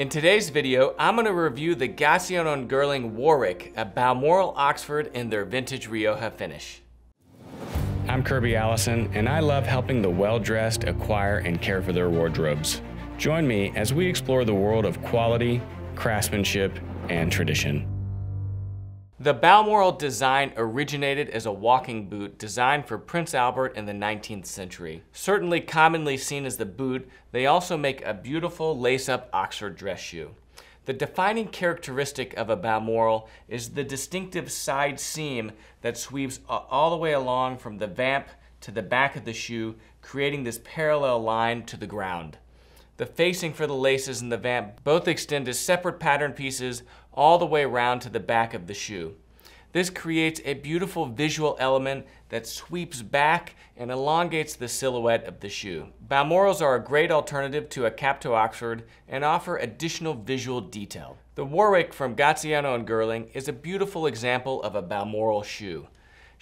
In today's video, I'm going to review the Gaziano and Girling Warwick at Balmoral Oxford in their vintage Rioja finish. I'm Kirby Allison, and I love helping the well-dressed acquire and care for their wardrobes. Join me as we explore the world of quality, craftsmanship, and tradition. The Balmoral design originated as a walking boot designed for Prince Albert in the 19th century. Certainly commonly seen as the boot, they also make a beautiful lace-up Oxford dress shoe. The defining characteristic of a Balmoral is the distinctive side seam that sweeps all the way along from the vamp to the back of the shoe, creating this parallel line to the ground. The facing for the laces and the vamp both extend as separate pattern pieces all the way around to the back of the shoe. This creates a beautiful visual element that sweeps back and elongates the silhouette of the shoe. Balmorals are a great alternative to a cap toe Oxford and offer additional visual detail. The Warwick from Gaziano and Girling is a beautiful example of a Balmoral shoe.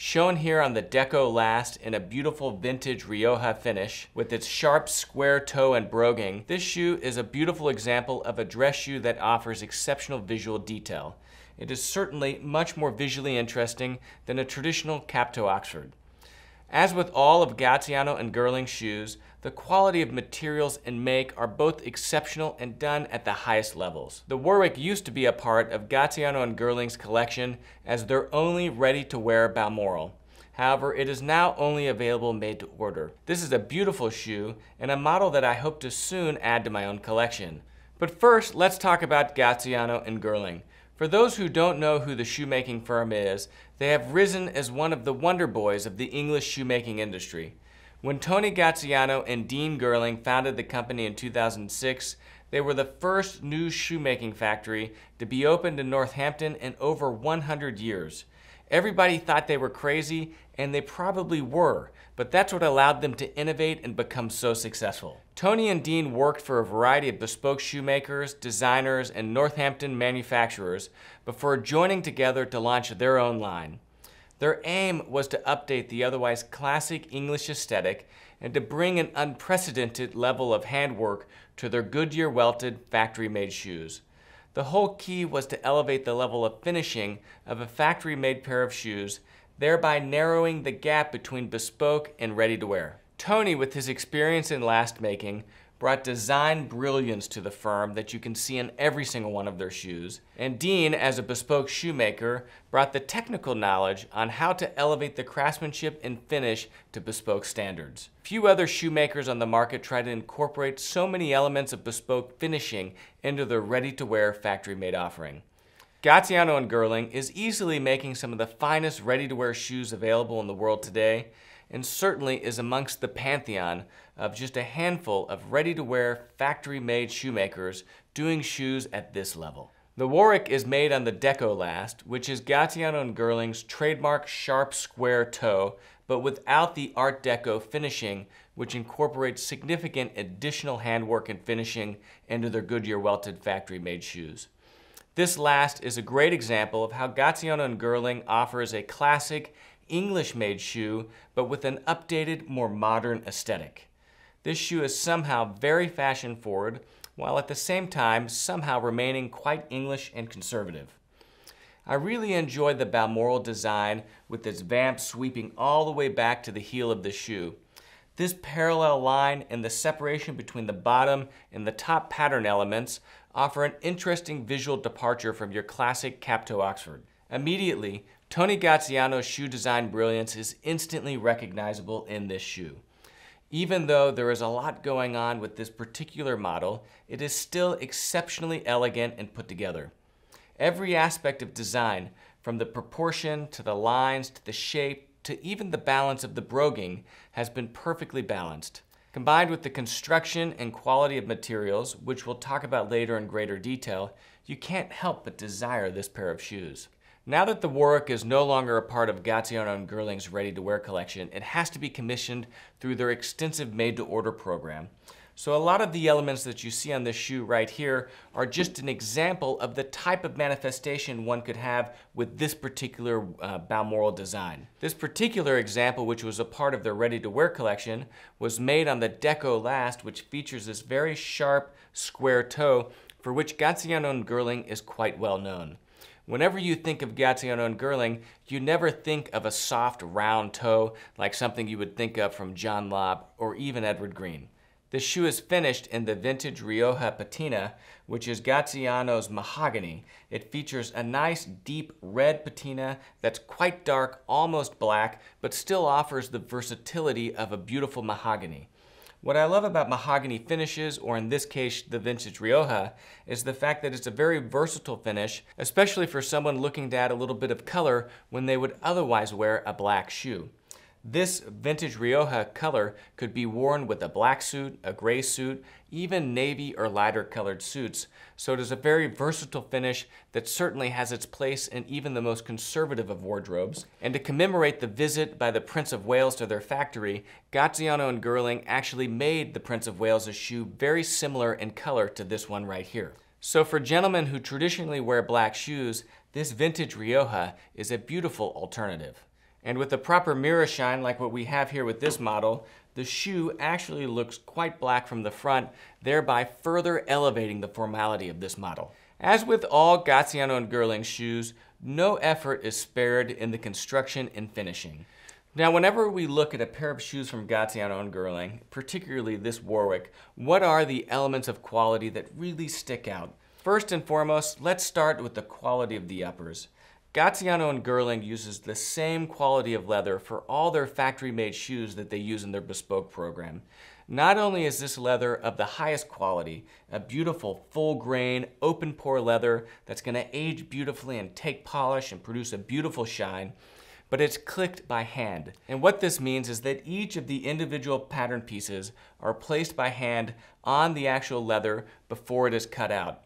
Shown here on the Deco Last in a beautiful vintage Rioja finish with its sharp square toe and broguing, this shoe is a beautiful example of a dress shoe that offers exceptional visual detail. It is certainly much more visually interesting than a traditional cap-toe Oxford. As with all of Gaziano and Girling shoes, the quality of materials and make are both exceptional and done at the highest levels. The Warwick used to be a part of Gaziano and Girling's collection as their only ready-to-wear Balmoral. However, it is now only available made to order. This is a beautiful shoe and a model that I hope to soon add to my own collection. But first, let's talk about Gaziano and Girling. For those who don't know who the shoemaking firm is, they have risen as one of the wonder boys of the English shoemaking industry. When Tony Gaziano and Dean Girling founded the company in 2006, they were the first new shoemaking factory to be opened in Northampton in over 100 years. Everybody thought they were crazy, and they probably were, but that's what allowed them to innovate and become so successful. Tony and Dean worked for a variety of bespoke shoemakers, designers, and Northampton manufacturers before joining together to launch their own line. Their aim was to update the otherwise classic English aesthetic and to bring an unprecedented level of handwork to their Goodyear welted factory-made shoes. The whole key was to elevate the level of finishing of a factory-made pair of shoes thereby narrowing the gap between bespoke and ready to wear. Tony, with his experience in last making, brought design brilliance to the firm that you can see in every single one of their shoes. And Dean, as a bespoke shoemaker, brought the technical knowledge on how to elevate the craftsmanship and finish to bespoke standards. Few other shoemakers on the market try to incorporate so many elements of bespoke finishing into their ready-to-wear factory-made offering. Gaziano and Girling is easily making some of the finest ready-to-wear shoes available in the world today, and certainly is amongst the pantheon of just a handful of ready-to-wear factory-made shoemakers doing shoes at this level. The Warwick is made on the Deco Last, which is Gaziano and Girling's trademark sharp square toe, but without the Art Deco finishing, which incorporates significant additional handwork and finishing into their Goodyear welted factory-made shoes. This last is a great example of how Gaziano and Girling offers a classic English-made shoe, but with an updated, more modern aesthetic. This shoe is somehow very fashion-forward, while at the same time somehow remaining quite English and conservative. I really enjoy the Balmoral design with its vamp sweeping all the way back to the heel of the shoe. This parallel line and the separation between the bottom and the top pattern elements offer an interesting visual departure from your classic cap-toe Oxford. Immediately, Tony Gaziano's shoe design brilliance is instantly recognizable in this shoe. Even though there is a lot going on with this particular model, it is still exceptionally elegant and put together. Every aspect of design, from the proportion to the lines to the shape to even the balance of the broguing has been perfectly balanced. Combined with the construction and quality of materials, which we'll talk about later in greater detail, you can't help but desire this pair of shoes. Now that the Warwick is no longer a part of Gaziano and Girling's ready-to-wear collection, it has to be commissioned through their extensive made-to-order program. So a lot of the elements that you see on this shoe right here are just an example of the type of manifestation one could have with this particular uh, Balmoral design. This particular example, which was a part of their ready-to-wear collection, was made on the Deco Last, which features this very sharp square toe for which Gaziano and Girling is quite well known. Whenever you think of Gaziano and Girling, you never think of a soft, round toe like something you would think of from John Lobb or even Edward Green. The shoe is finished in the vintage Rioja patina, which is Gaziano's mahogany. It features a nice deep red patina that's quite dark, almost black, but still offers the versatility of a beautiful mahogany. What I love about mahogany finishes, or in this case, the vintage Rioja, is the fact that it's a very versatile finish, especially for someone looking to add a little bit of color when they would otherwise wear a black shoe. This vintage Rioja color could be worn with a black suit, a gray suit, even navy or lighter colored suits. So it is a very versatile finish that certainly has its place in even the most conservative of wardrobes. And to commemorate the visit by the Prince of Wales to their factory, Gaziano and Girling actually made the Prince of Wales a shoe very similar in color to this one right here. So for gentlemen who traditionally wear black shoes, this vintage Rioja is a beautiful alternative. And with the proper mirror shine like what we have here with this model, the shoe actually looks quite black from the front, thereby further elevating the formality of this model. As with all Gaziano and Girling shoes, no effort is spared in the construction and finishing. Now, whenever we look at a pair of shoes from Gaziano and Girling, particularly this Warwick, what are the elements of quality that really stick out? First and foremost, let's start with the quality of the uppers. Gaziano and Girling uses the same quality of leather for all their factory-made shoes that they use in their bespoke program. Not only is this leather of the highest quality, a beautiful full grain, open pore leather that's gonna age beautifully and take polish and produce a beautiful shine, but it's clicked by hand. And what this means is that each of the individual pattern pieces are placed by hand on the actual leather before it is cut out.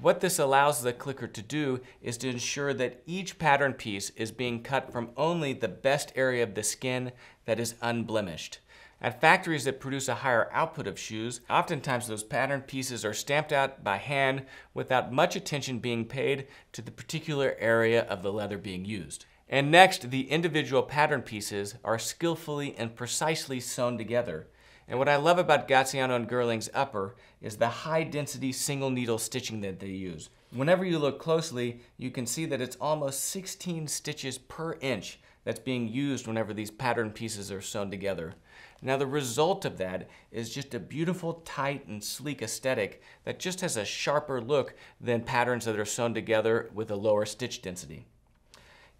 What this allows the clicker to do is to ensure that each pattern piece is being cut from only the best area of the skin that is unblemished. At factories that produce a higher output of shoes, oftentimes those pattern pieces are stamped out by hand without much attention being paid to the particular area of the leather being used. And next, the individual pattern pieces are skillfully and precisely sewn together and what I love about Gaziano and Girling's upper is the high density single needle stitching that they use. Whenever you look closely, you can see that it's almost 16 stitches per inch that's being used whenever these pattern pieces are sewn together. Now the result of that is just a beautiful, tight, and sleek aesthetic that just has a sharper look than patterns that are sewn together with a lower stitch density.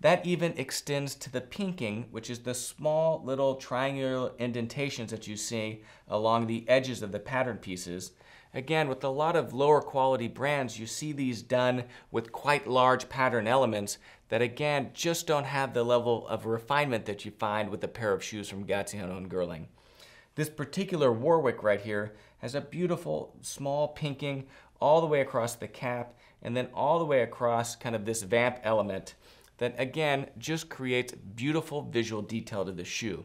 That even extends to the pinking, which is the small little triangular indentations that you see along the edges of the pattern pieces. Again, with a lot of lower quality brands, you see these done with quite large pattern elements that again, just don't have the level of refinement that you find with a pair of shoes from Gaziano and Girling. This particular Warwick right here has a beautiful small pinking all the way across the cap and then all the way across kind of this vamp element that again just creates beautiful visual detail to the shoe.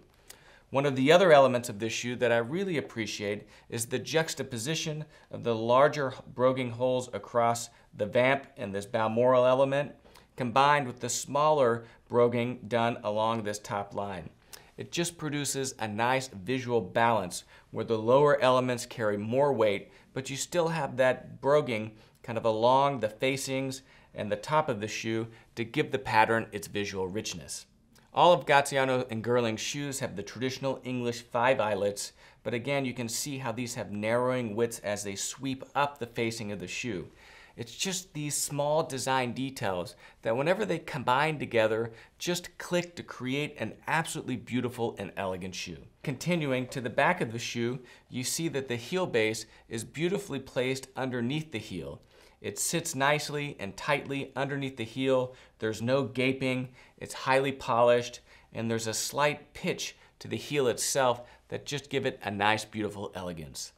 One of the other elements of this shoe that I really appreciate is the juxtaposition of the larger broguing holes across the vamp and this balmoral element combined with the smaller broguing done along this top line. It just produces a nice visual balance where the lower elements carry more weight, but you still have that broguing kind of along the facings and the top of the shoe to give the pattern its visual richness. All of Gaziano and Girling's shoes have the traditional English five eyelets, but again, you can see how these have narrowing widths as they sweep up the facing of the shoe. It's just these small design details that whenever they combine together, just click to create an absolutely beautiful and elegant shoe. Continuing to the back of the shoe, you see that the heel base is beautifully placed underneath the heel. It sits nicely and tightly underneath the heel. There's no gaping. It's highly polished and there's a slight pitch to the heel itself that just give it a nice, beautiful elegance.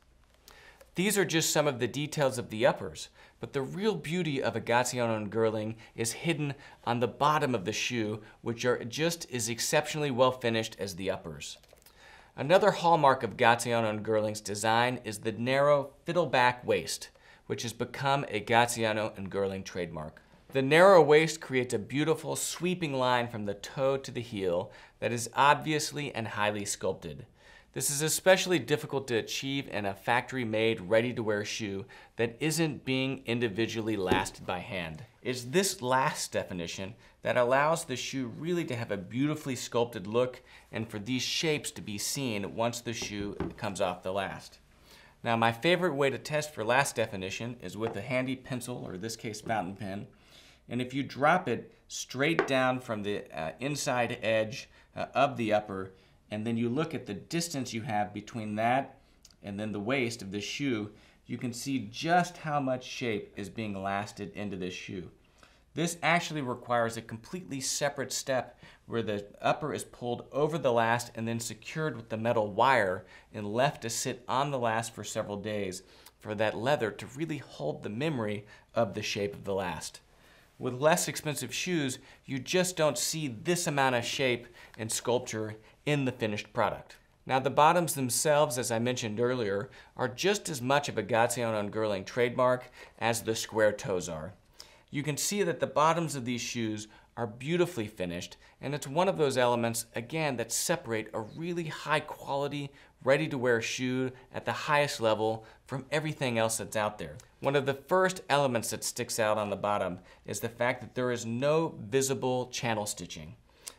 These are just some of the details of the uppers, but the real beauty of a Gaziano and Girling is hidden on the bottom of the shoe, which are just as exceptionally well finished as the uppers. Another hallmark of Gaziano and Girling's design is the narrow fiddleback waist which has become a Gaziano and Girling trademark. The narrow waist creates a beautiful sweeping line from the toe to the heel that is obviously and highly sculpted. This is especially difficult to achieve in a factory-made, ready-to-wear shoe that isn't being individually lasted by hand. It's this last definition that allows the shoe really to have a beautifully sculpted look and for these shapes to be seen once the shoe comes off the last. Now my favorite way to test for last definition is with a handy pencil, or in this case fountain pen. And if you drop it straight down from the uh, inside edge uh, of the upper, and then you look at the distance you have between that and then the waist of the shoe, you can see just how much shape is being lasted into this shoe. This actually requires a completely separate step where the upper is pulled over the last and then secured with the metal wire and left to sit on the last for several days for that leather to really hold the memory of the shape of the last. With less expensive shoes, you just don't see this amount of shape and sculpture in the finished product. Now the bottoms themselves, as I mentioned earlier, are just as much of a Gaziano and Girling trademark as the square toes are. You can see that the bottoms of these shoes are beautifully finished, and it's one of those elements, again, that separate a really high quality, ready to wear shoe at the highest level from everything else that's out there. One of the first elements that sticks out on the bottom is the fact that there is no visible channel stitching.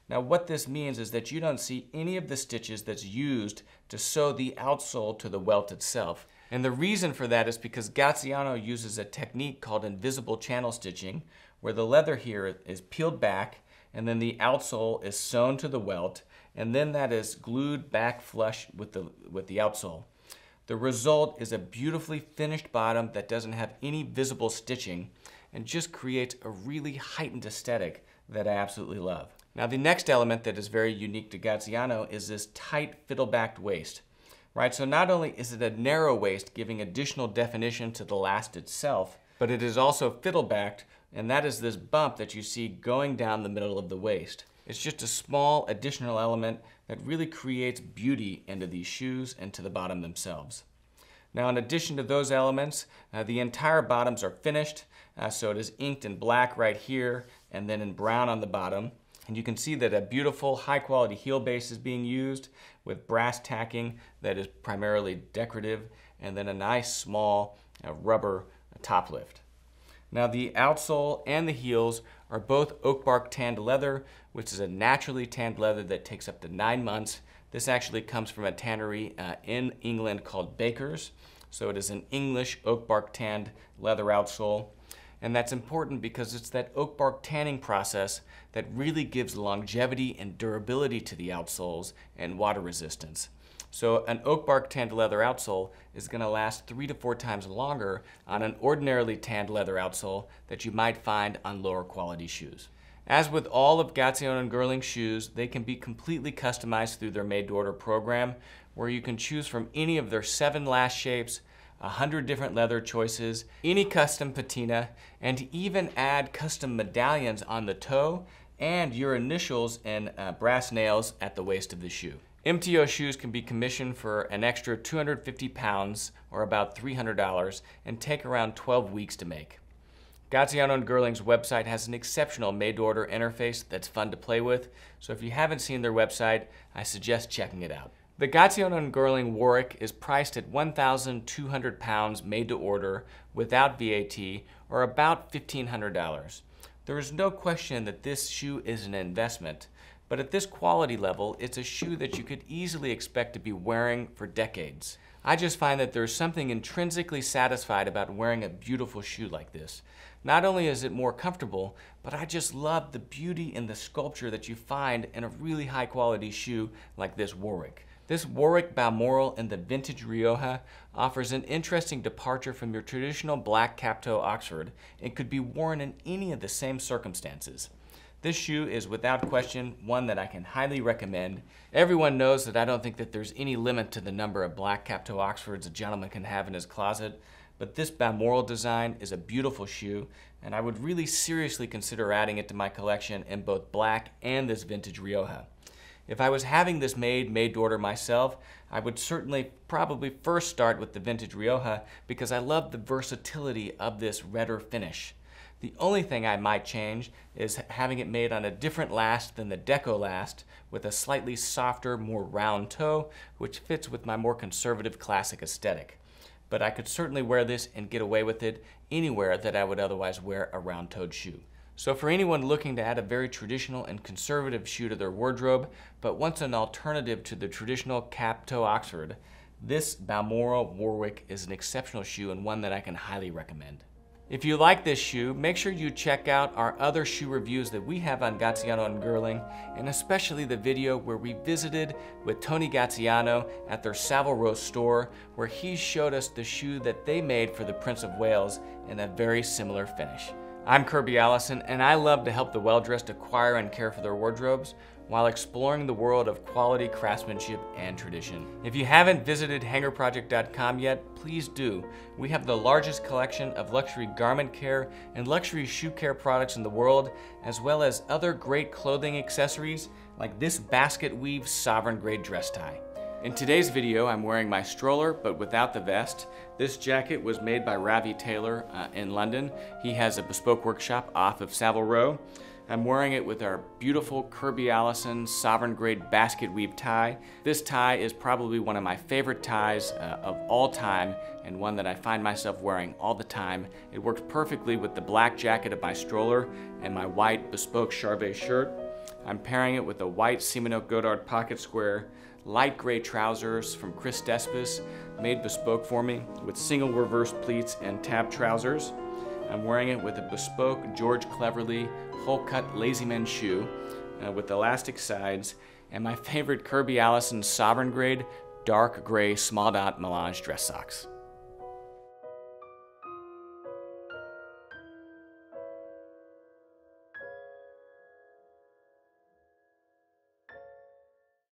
Now what this means is that you don't see any of the stitches that's used to sew the outsole to the welt itself. And the reason for that is because Gaziano uses a technique called invisible channel stitching, where the leather here is peeled back and then the outsole is sewn to the welt and then that is glued back flush with the, with the outsole. The result is a beautifully finished bottom that doesn't have any visible stitching and just creates a really heightened aesthetic that I absolutely love. Now the next element that is very unique to Gaziano is this tight fiddle-backed waist right? So not only is it a narrow waist giving additional definition to the last itself, but it is also fiddle-backed, and that is this bump that you see going down the middle of the waist. It's just a small additional element that really creates beauty into these shoes and to the bottom themselves. Now in addition to those elements, uh, the entire bottoms are finished, uh, so it is inked in black right here and then in brown on the bottom. And you can see that a beautiful high quality heel base is being used with brass tacking that is primarily decorative and then a nice small uh, rubber top lift. Now the outsole and the heels are both oak bark tanned leather, which is a naturally tanned leather that takes up to nine months. This actually comes from a tannery uh, in England called Baker's. So it is an English oak bark tanned leather outsole. And that's important because it's that oak bark tanning process that really gives longevity and durability to the outsoles and water resistance. So an oak bark tanned leather outsole is going to last three to four times longer on an ordinarily tanned leather outsole that you might find on lower quality shoes. As with all of Gaziano and Girling shoes, they can be completely customized through their made-to-order program, where you can choose from any of their seven last shapes, 100 different leather choices, any custom patina, and even add custom medallions on the toe and your initials and uh, brass nails at the waist of the shoe. MTO shoes can be commissioned for an extra 250 pounds or about $300 and take around 12 weeks to make. Gaziano and Girling's website has an exceptional made-to-order interface that's fun to play with, so if you haven't seen their website, I suggest checking it out. The Gaziano and Girling Warwick is priced at 1,200 pounds made to order without VAT or about $1,500. There is no question that this shoe is an investment, but at this quality level, it's a shoe that you could easily expect to be wearing for decades. I just find that there's something intrinsically satisfied about wearing a beautiful shoe like this. Not only is it more comfortable, but I just love the beauty and the sculpture that you find in a really high quality shoe like this Warwick. This Warwick Balmoral in the vintage Rioja offers an interesting departure from your traditional black cap-toe Oxford and could be worn in any of the same circumstances. This shoe is without question one that I can highly recommend. Everyone knows that I don't think that there's any limit to the number of black cap-toe Oxfords a gentleman can have in his closet, but this Balmoral design is a beautiful shoe and I would really seriously consider adding it to my collection in both black and this vintage Rioja. If I was having this made, made to order myself, I would certainly probably first start with the Vintage Rioja because I love the versatility of this redder finish. The only thing I might change is having it made on a different last than the Deco last with a slightly softer, more round toe, which fits with my more conservative classic aesthetic. But I could certainly wear this and get away with it anywhere that I would otherwise wear a round-toed shoe. So for anyone looking to add a very traditional and conservative shoe to their wardrobe, but wants an alternative to the traditional cap-toe Oxford, this Balmoral Warwick is an exceptional shoe and one that I can highly recommend. If you like this shoe, make sure you check out our other shoe reviews that we have on Gaziano and Girling, and especially the video where we visited with Tony Gaziano at their Savile Row store, where he showed us the shoe that they made for the Prince of Wales in a very similar finish. I'm Kirby Allison, and I love to help the well-dressed acquire and care for their wardrobes while exploring the world of quality craftsmanship and tradition. If you haven't visited hangerproject.com yet, please do. We have the largest collection of luxury garment care and luxury shoe care products in the world, as well as other great clothing accessories like this basket weave sovereign grade dress tie. In today's video, I'm wearing my stroller, but without the vest. This jacket was made by Ravi Taylor uh, in London. He has a bespoke workshop off of Savile Row. I'm wearing it with our beautiful Kirby Allison sovereign grade basket weave tie. This tie is probably one of my favorite ties uh, of all time and one that I find myself wearing all the time. It works perfectly with the black jacket of my stroller and my white bespoke Charvet shirt. I'm pairing it with a white Simonnot Godard pocket square, light gray trousers from Chris Despos, made bespoke for me with single reverse pleats and tab trousers. I'm wearing it with a bespoke George Cleverley hole cut lazy men shoe uh, with elastic sides and my favorite Kirby Allison sovereign grade dark gray small dot melange dress socks.